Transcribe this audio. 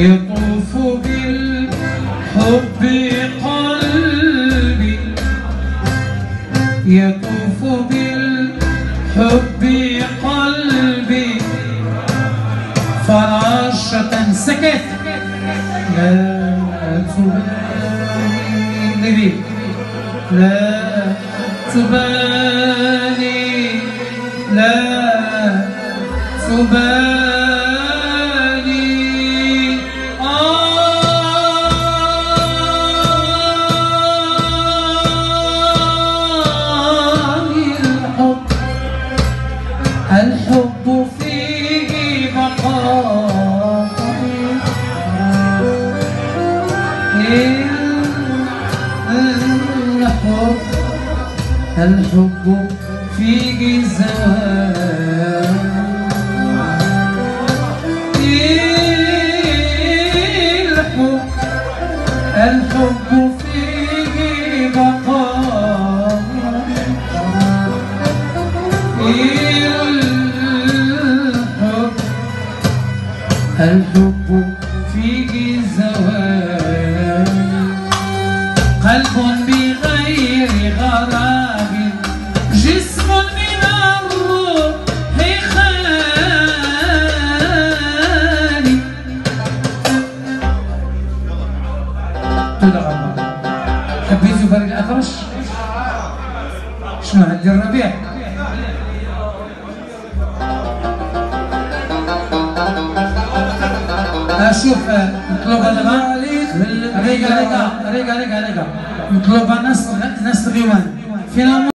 يطوف بالحب قلبي. يطوف بالحب قلبي. فراشة سكت. لا تبالي. لا تبالي. لا تبالي. الحب فيه زوال. الحب الحب فيه بقاء الحب فيه زوال. قلب بغير غرام جسم من الروح خالي طلع الله. حبيتوا فريق الأطرش؟ شنو عندي الربيع؟ أشوف مطلوب أنا ريقة ريقة ريقة ريقة ريقة. مطلوب ناس